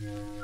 Yeah.